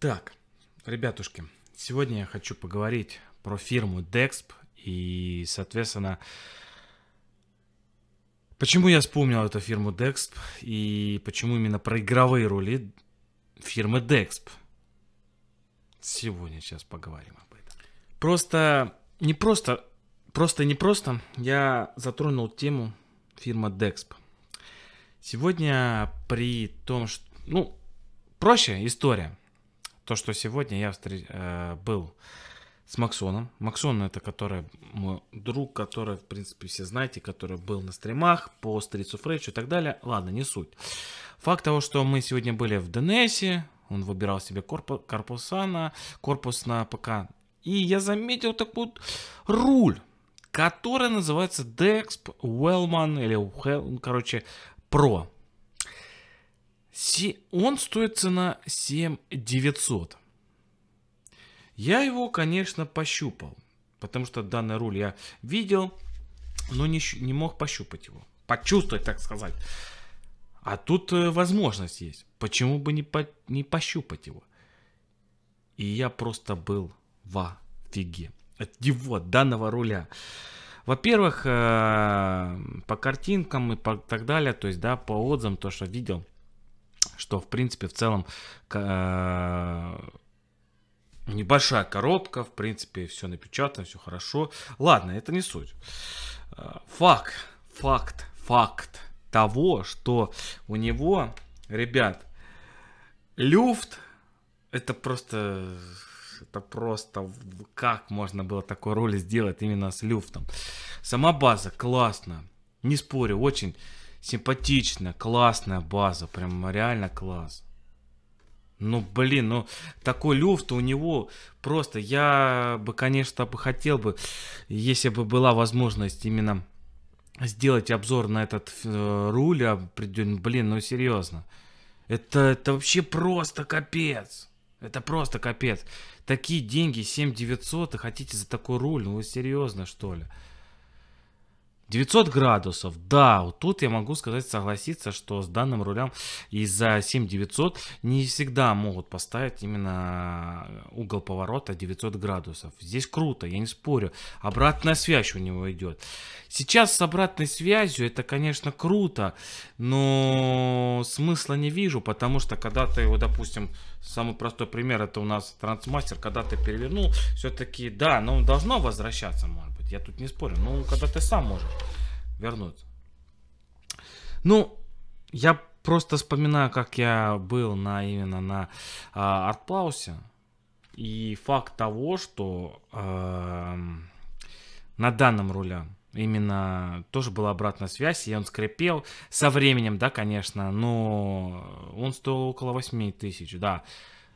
Так, ребятушки, сегодня я хочу поговорить про фирму Dexp и, соответственно, почему я вспомнил эту фирму Dexp и почему именно про игровые рули фирмы Dexp. Сегодня сейчас поговорим об этом. Просто, не просто, просто не просто, я затронул тему фирмы Dexp. Сегодня при том, что, ну, проще история. То, что сегодня я встр... э, был с Максоном. Максон это который мой друг, который, в принципе, все знаете, который был на стримах по Streets of и так далее. Ладно, не суть. Факт того, что мы сегодня были в ДНСе, он выбирал себе корпу... корпуса на корпус на ПК. И я заметил такой руль, который называется Dexp Wellman или, короче, Pro. Он стоит цена 7900. Я его, конечно, пощупал, потому что данный руль я видел, но не, не мог пощупать его, почувствовать, так сказать. А тут э, возможность есть. Почему бы не, по, не пощупать его? И я просто был в офиге от его, данного руля. Во-первых, э, по картинкам и по так далее, то есть, да, по отзывам, то, что видел, что, в принципе, в целом небольшая коробка, в принципе, все напечатано, все хорошо. Ладно, это не суть. Э, факт, факт, факт того, что у него, ребят, люфт, это просто, это просто, как можно было такой роль сделать именно с люфтом. Сама база классная, не спорю, очень симпатичная, классная база, прям реально класс. Ну, блин, ну, такой люфт у него просто, я бы, конечно, бы хотел бы, если бы была возможность именно сделать обзор на этот э, руль, блин, ну, серьезно. Это, это вообще просто капец. Это просто капец. Такие деньги, 7 900, и хотите за такой руль, ну, вы серьезно, что ли? 900 градусов, да, вот тут я могу сказать, согласиться, что с данным рулем из-за 7900 не всегда могут поставить именно угол поворота 900 градусов. Здесь круто, я не спорю. Обратная связь у него идет. Сейчас с обратной связью это, конечно, круто, но смысла не вижу, потому что когда ты его, допустим, самый простой пример, это у нас трансмастер, когда ты перевернул, все-таки, да, но должно возвращаться, может быть, я тут не спорю, ну, когда ты сам можешь вернуться. Ну, я просто вспоминаю, как я был на именно на а, Артплаусе, и факт того, что э, на данном руле именно тоже была обратная связь, и он скрипел со временем, да, конечно, но он стоил около 8 тысяч, да.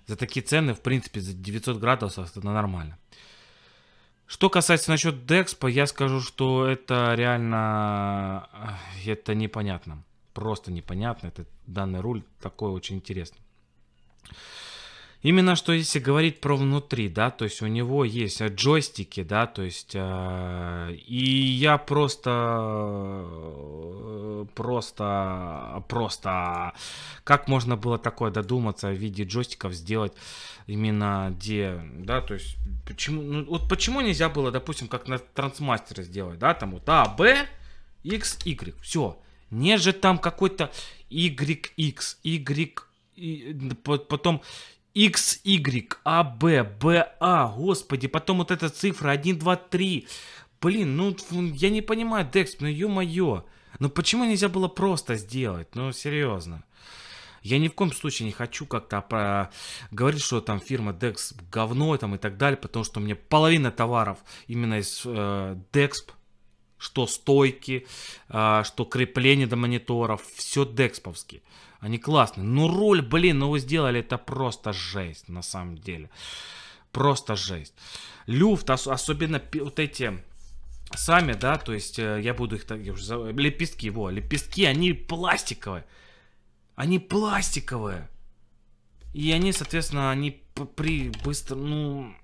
За такие цены, в принципе, за 900 градусов это нормально. Что касается насчет Декспа, я скажу, что это реально, это непонятно. Просто непонятно. Это данный руль такой очень интересный. Именно что если говорить про внутри, да, то есть у него есть джойстики, да, то есть э, и я просто, просто, просто, как можно было такое додуматься в виде джойстиков сделать именно где, да, то есть почему, ну, вот почему нельзя было, допустим, как на трансмастере сделать, да, там вот А, Б, X, Y, все, не же там какой-то Y, X, Y, и потом X, Y, A, B, B, A, господи, потом вот эта цифра 1, 2, 3. Блин, ну я не понимаю, Декс, ну ё-моё. Ну почему нельзя было просто сделать? Ну серьезно. Я ни в коем случае не хочу как-то про... говорить, что там фирма Dex говно там и так далее, потому что мне половина товаров именно из э, Dexp, что стойки, э, что крепление до мониторов, все дексповские. Они классные. Ну, руль, блин, ну вы сделали это просто жесть, на самом деле. Просто жесть. Люфт, ос- особенно вот эти сами, да, то есть э, я буду их так, я уже, лепестки, во, лепестки, они пластиковые. Они пластиковые. И они, соответственно, они при быстро, ну,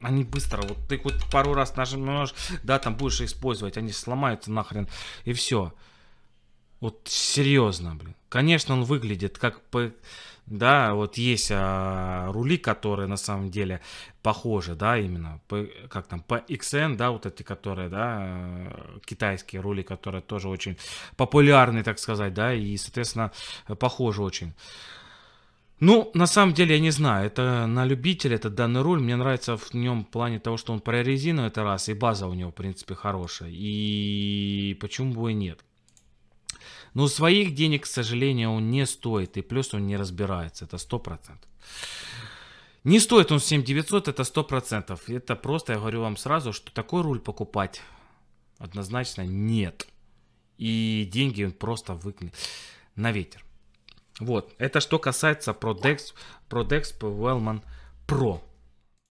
они быстро, вот ты вот пару раз нажмешь, да, там будешь использовать, они сломаются нахрен, и все. Вот серьезно, блин. Конечно, он выглядит как. Да, вот есть а, рули, которые на самом деле похожи, да, именно, по, как там, по XN, да, вот эти, которые, да, э, китайские рули, которые тоже очень популярны, так сказать, да, и, соответственно, похожи очень. Ну, на самом деле, я не знаю, это на любителя, это данный руль, мне нравится в нем в плане того, что он прорезину, это раз, и база у него, в принципе, хорошая, и почему бы и нет. Но своих денег, к сожалению, он не стоит. И плюс он не разбирается. Это 100%. Не стоит он 7900, это 100%. Это просто, я говорю вам сразу, что такой руль покупать однозначно нет. И деньги он просто выкинет на ветер. Вот, это что касается Prodex, Prodex Wellman Pro.